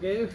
Ganhei.